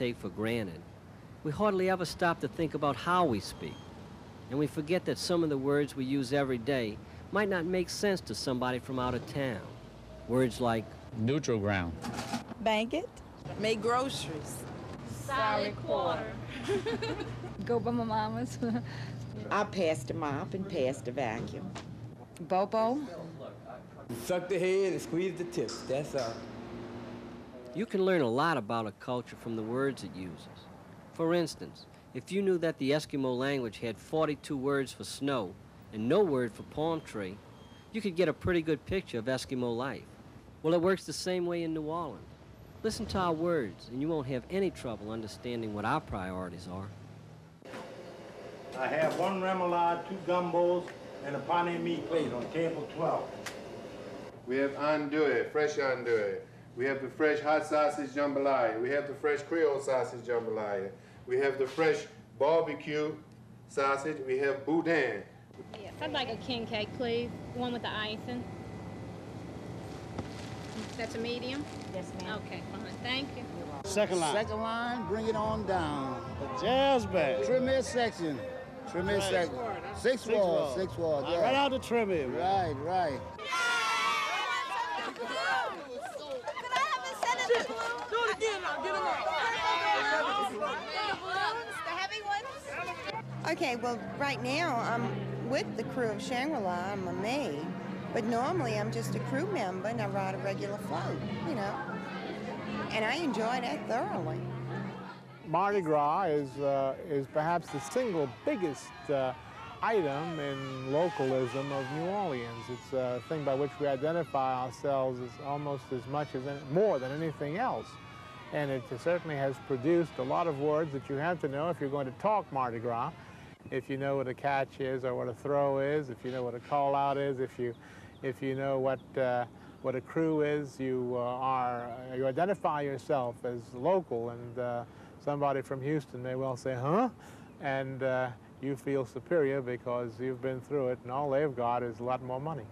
take for granted, we hardly ever stop to think about how we speak. And we forget that some of the words we use every day might not make sense to somebody from out of town. Words like neutral ground, banquette, make groceries, solid quarter, go by my mama's. I pass the mop and pass the vacuum. Bobo. Suck the head and squeeze the tips, that's all. You can learn a lot about a culture from the words it uses. For instance, if you knew that the Eskimo language had 42 words for snow and no word for palm tree, you could get a pretty good picture of Eskimo life. Well, it works the same way in New Orleans. Listen to our words, and you won't have any trouble understanding what our priorities are. I have one remoulade, two gumbos, and a pané meat plate on table 12. We have andouille, fresh andouille. We have the fresh hot sausage jambalaya. We have the fresh Creole sausage jambalaya. We have the fresh barbecue sausage. We have boudin. Yes, I'd like a king cake, please. One with the icing. That's a medium? Yes, ma'am. Okay, fine. Thank you. Second line. Second line, bring it on down. The jazz band. Trim mid section. Trim mid section. Six wall, six wall. Yeah. Right out the trim in. Right, right. Okay, well, right now I'm with the crew of Shangri-La. I'm a maid, but normally I'm just a crew member and I ride a regular float, you know. And I enjoy that thoroughly. Mardi Gras is, uh, is perhaps the single biggest uh, item in localism of New Orleans. It's a thing by which we identify ourselves as almost as much as more than anything else. And it certainly has produced a lot of words that you have to know if you're going to talk Mardi Gras if you know what a catch is or what a throw is, if you know what a call out is, if you, if you know what, uh, what a crew is, you uh, are, uh, you identify yourself as local and uh, somebody from Houston may well say, huh? And uh, you feel superior because you've been through it and all they've got is a lot more money.